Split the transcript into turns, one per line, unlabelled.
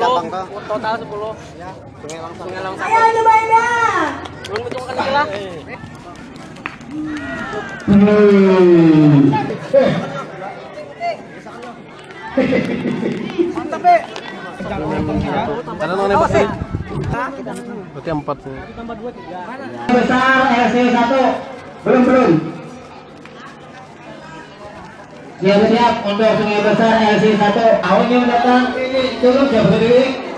Cabang ka?
Total 10.
Sungai langsung.
Sungai Long
Ayo nyobain dah.
Belum hitung kan lah.
Berarti empat sih.
besar LC 1 belum belum siap siap. Untuk sungai besar LC 1 awalnya datang ini turun jam berdiri